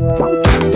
Bye.